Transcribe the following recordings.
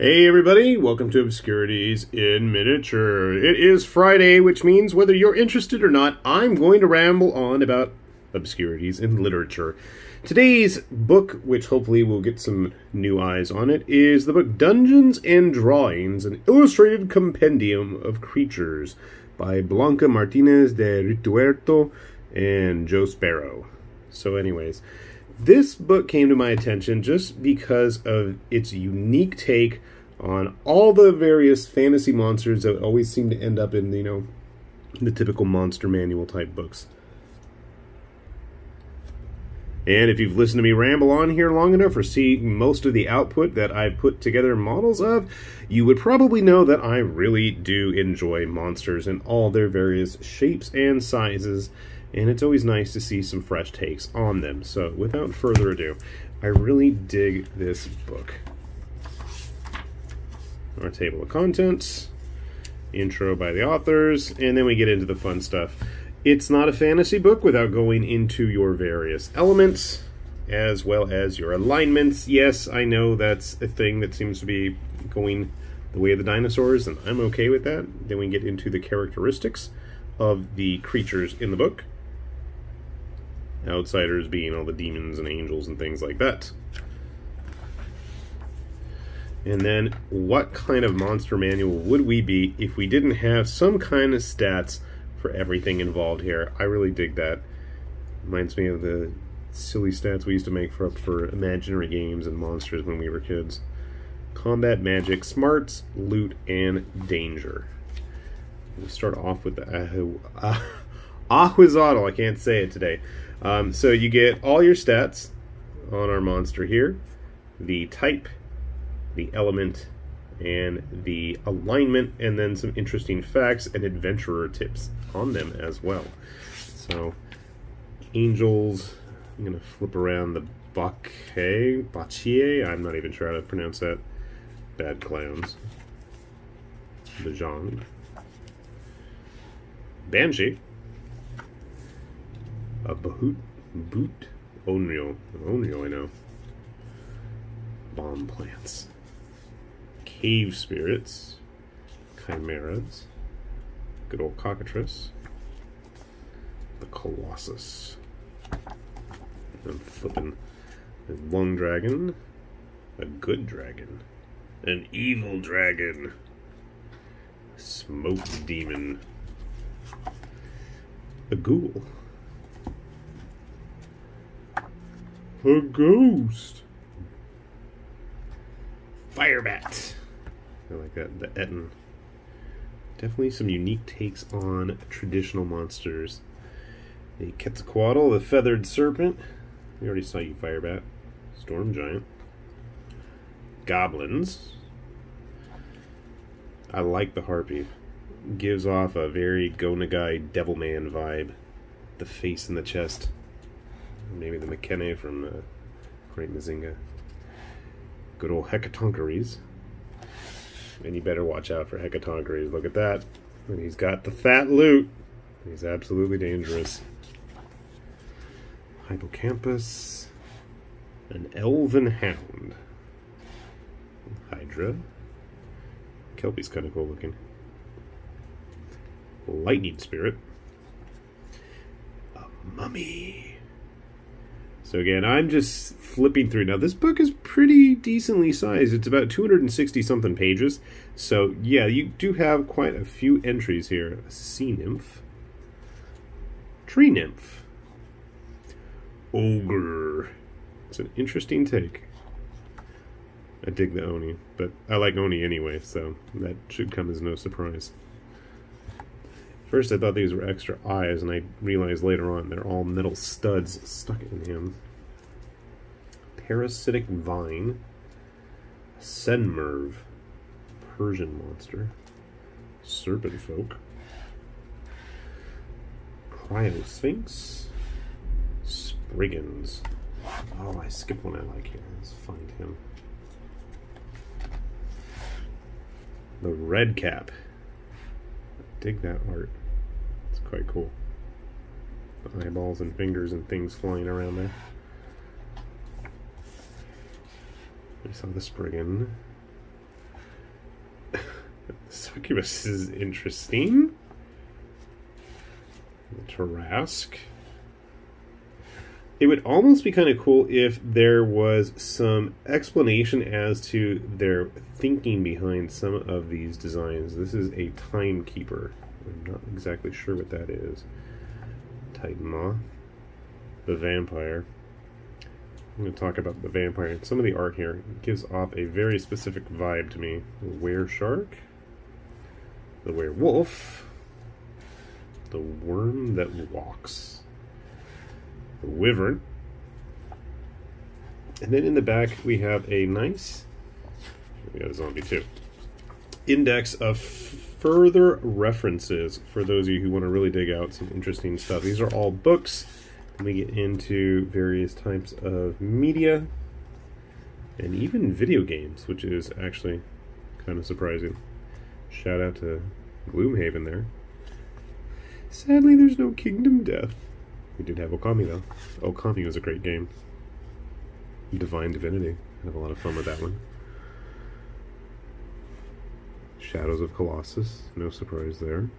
Hey everybody, welcome to Obscurities in Miniature. It is Friday, which means whether you're interested or not, I'm going to ramble on about obscurities in literature. Today's book, which hopefully will get some new eyes on it, is the book Dungeons and Drawings, an illustrated compendium of creatures by Blanca Martinez de Rituerto and Joe Sparrow. So, anyways, this book came to my attention just because of its unique take on all the various fantasy monsters that always seem to end up in, you know, the typical monster manual type books. And if you've listened to me ramble on here long enough or see most of the output that I've put together models of, you would probably know that I really do enjoy monsters in all their various shapes and sizes and it's always nice to see some fresh takes on them. So, without further ado, I really dig this book. Our table of contents, intro by the authors, and then we get into the fun stuff. It's not a fantasy book without going into your various elements as well as your alignments. Yes, I know that's a thing that seems to be going the way of the dinosaurs, and I'm okay with that. Then we get into the characteristics of the creatures in the book outsiders being all the demons and angels and things like that. And then, what kind of monster manual would we be if we didn't have some kind of stats for everything involved here? I really dig that. Reminds me of the silly stats we used to make for up for imaginary games and monsters when we were kids. Combat, magic, smarts, loot, and danger. We'll start off with the uh, uh, I can't say it today. Um, so you get all your stats on our monster here, the type, the element, and the alignment, and then some interesting facts and adventurer tips on them as well. So, angels, I'm going to flip around the Bacchae, Bacchae, I'm not even sure how to pronounce that. Bad clowns. Bajong. Banshee a Bahoot Boot Onryo. Onryo, I know. Bomb plants. Cave spirits. Chimeras. Good old cockatrice. The Colossus. I'm flipping a lung dragon. A good dragon. An evil dragon. Smoke demon. A ghoul. A ghost. Firebat. I like that. The Ettin. Definitely some unique takes on traditional monsters. The Quetzalcoatl, the Feathered Serpent. We already saw you, Firebat. Storm Giant. Goblins. I like the Harpy. Gives off a very Go Nagai Devilman vibe. The face and the chest. Maybe the McKenna from uh, Great Mazinger. Good old Hecatoncheires. And you better watch out for Hecatoncheires. Look at that. And he's got the fat loot. He's absolutely dangerous. Hippocampus. An Elven Hound. Hydra. Kelpie's kind of cool looking. Lightning Spirit. A Mummy. So again, I'm just flipping through. Now, this book is pretty decently sized. It's about 260 something pages. So yeah, you do have quite a few entries here. Sea nymph. Tree nymph. Ogre. It's an interesting take. I dig the Oni, but I like Oni anyway, so that should come as no surprise. First, I thought these were extra eyes, and I realized later on they're all metal studs stuck in him. Parasitic Vine. Senmurv. Persian monster. Serpent Folk. Criosphinx. Spriggans. Oh, I skipped one I like here. Let's find him. The Red Cap dig that art. It's quite cool. The eyeballs and fingers and things flying around there. We saw the Spriggan. Succubus is interesting. The Tarrasque. It would almost be kind of cool if there was some explanation as to their thinking behind some of these designs. This is a timekeeper. I'm not exactly sure what that is. Titan Moth. The vampire. I'm going to talk about the vampire. Some of the art here gives off a very specific vibe to me. The were shark, the werewolf, the worm that walks, the wyvern, and then in the back we have a nice, we got a zombie too, index of further references for those of you who want to really dig out some interesting stuff. These are all books we get into various types of media and even video games, which is actually kind of surprising. Shout out to Gloomhaven there. Sadly, there's no Kingdom Death. We did have Okami, though. Okami was a great game. Divine Divinity. I have a lot of fun with that one. Shadows of Colossus. No surprise there.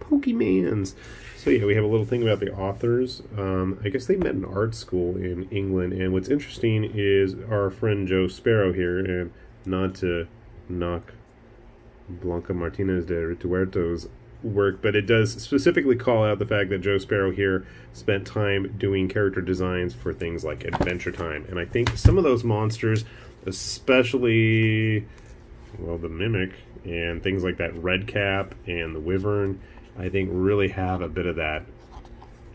Pokemans. So yeah, we have a little thing about the authors. Um, I guess they met in art school in England, and what's interesting is our friend Joe Sparrow here, and not to knock Blanca Martinez de Tuerto's work, but it does specifically call out the fact that Joe Sparrow here spent time doing character designs for things like Adventure Time, and I think some of those monsters, especially well the Mimic and things like that Red Cap and the Wyvern I think really have a bit of that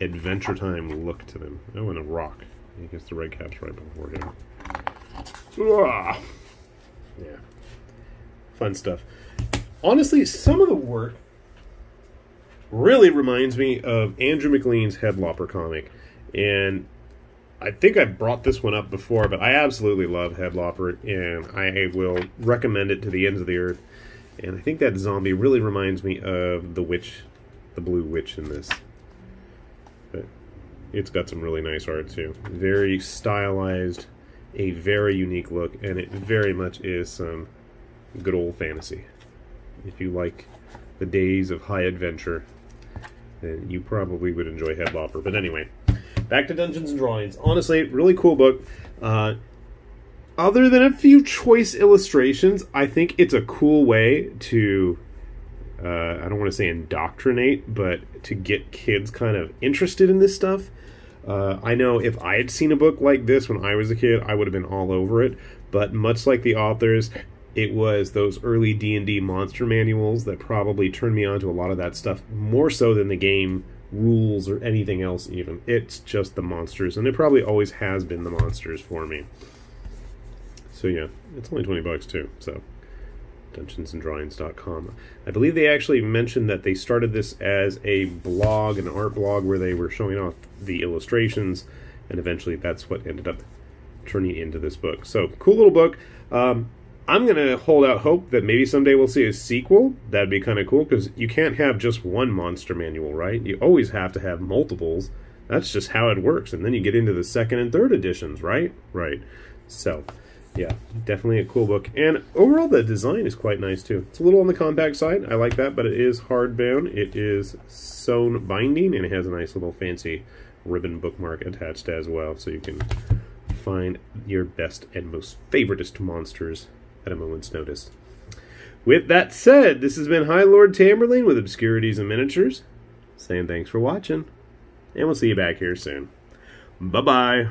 Adventure Time look to them. Oh, and a rock. I guess the red cap's right before him. Ugh. Yeah. Fun stuff. Honestly, some of the work really reminds me of Andrew McLean's Headlopper comic. And I think I brought this one up before, but I absolutely love Headlopper, and I will recommend it to the ends of the earth. And I think that zombie really reminds me of the witch the blue witch in this. But it's got some really nice art too. Very stylized, a very unique look, and it very much is some good old fantasy. If you like the days of high adventure, you probably would enjoy Headlopper. But anyway, back to Dungeons and Drawings. Honestly, really cool book. Uh, other than a few choice illustrations, I think it's a cool way to uh, I don't want to say indoctrinate, but to get kids kind of interested in this stuff. Uh, I know if I had seen a book like this when I was a kid, I would have been all over it. But much like the authors, it was those early D and D monster manuals that probably turned me on to a lot of that stuff more so than the game rules or anything else. Even it's just the monsters, and it probably always has been the monsters for me. So yeah, it's only twenty bucks too. So dungeonsanddrawings.com. I believe they actually mentioned that they started this as a blog, an art blog, where they were showing off the illustrations, and eventually that's what ended up turning into this book. So, cool little book. Um, I'm going to hold out hope that maybe someday we'll see a sequel. That'd be kind of cool because you can't have just one monster manual, right? You always have to have multiples. That's just how it works. And then you get into the second and third editions, right? Right. So, yeah, definitely a cool book. And overall, the design is quite nice too. It's a little on the compact side. I like that, but it is hardbound. It is sewn binding, and it has a nice little fancy ribbon bookmark attached as well, so you can find your best and most favoritist monsters at a moment's notice. With that said, this has been High Lord Tamerlane with Obscurities and Miniatures, saying thanks for watching, and we'll see you back here soon. Bye-bye.